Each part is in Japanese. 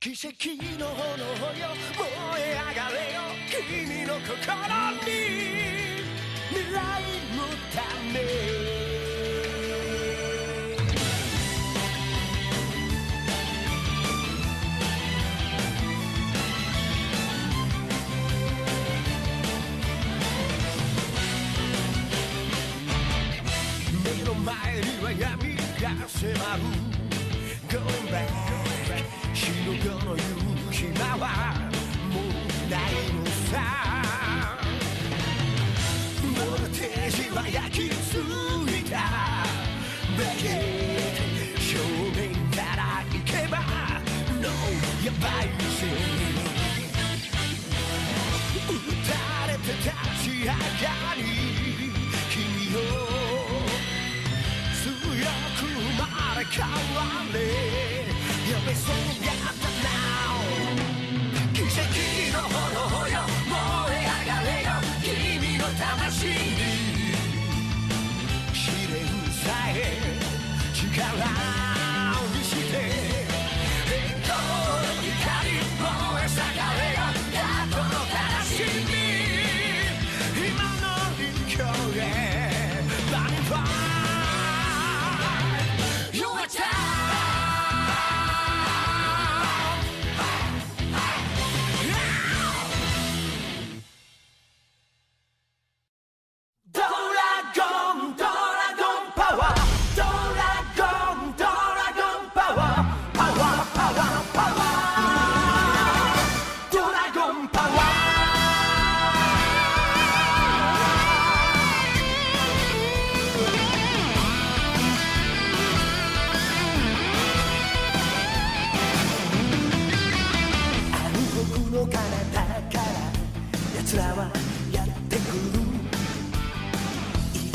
奇跡の炎よ燃え上がれよ君の心に未来のため。目の前には闇が迫る。Going back. 暇はもうないのさ。ボルテージは焼き付いた。だけ正面から行けば No ヤバいぜ撃たれて立ち上がる。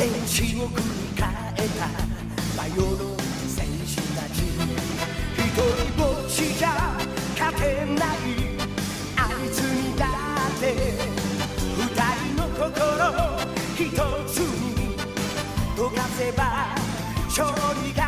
迷う選手た真夜の戦士たち。一人ぼっちじゃ勝てないあいつにだって二人の心一つに溶かせば勝利が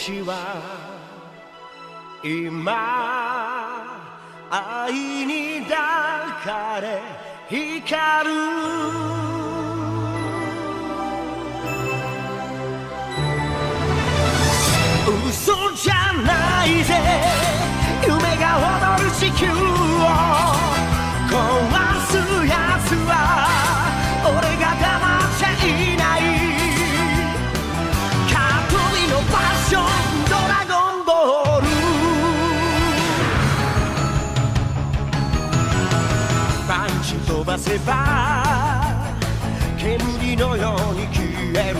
私は今愛に抱かれ光る。嘘じゃないぜ。夢が踊る地球を。せば煙のように消える。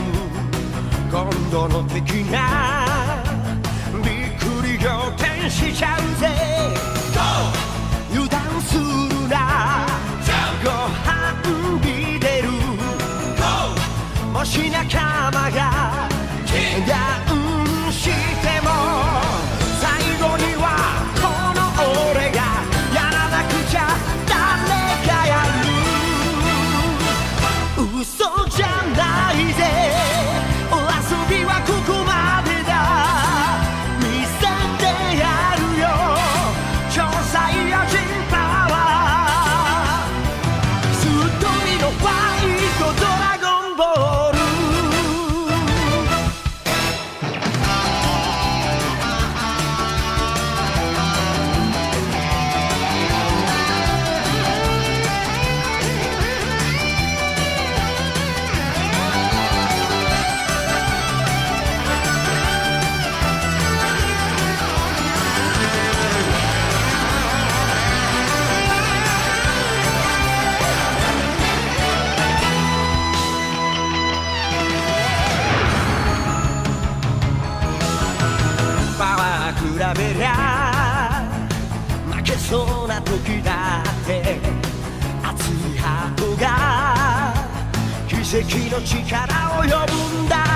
今度の敵がびっくり仰天しちゃうぜ。油断するな。ご飯に出る。もし仲間がダウ奇跡の力を呼ぶんだ。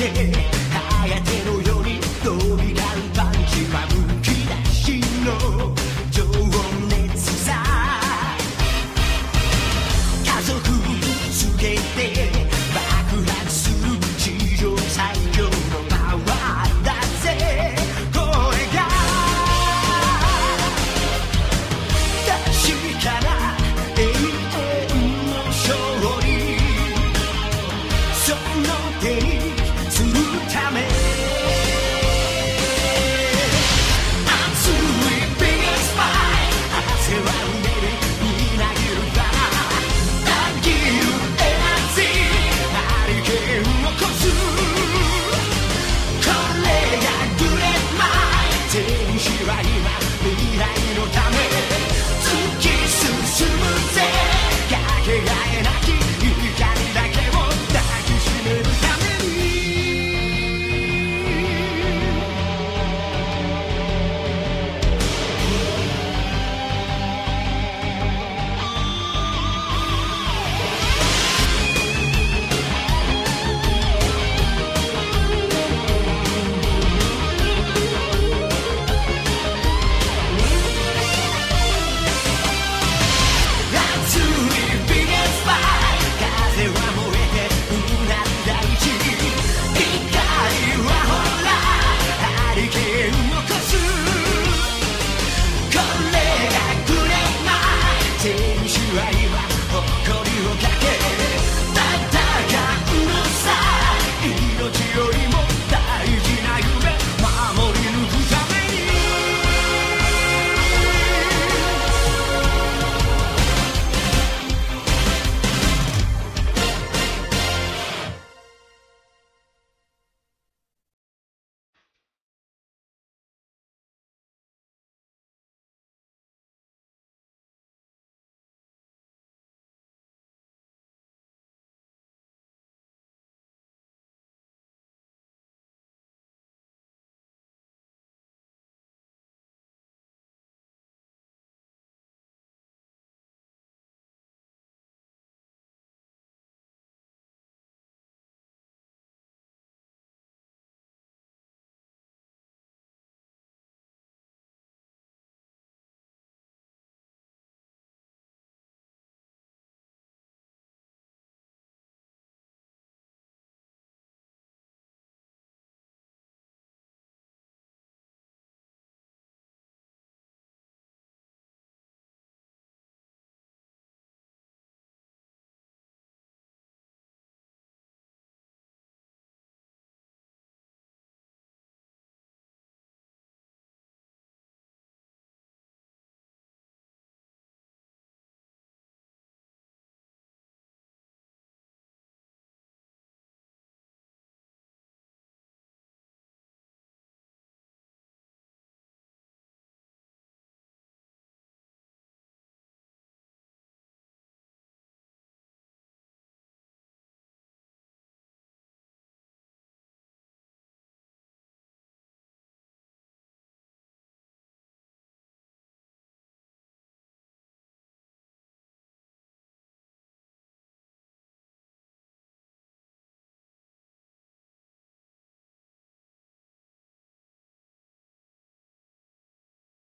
yeah.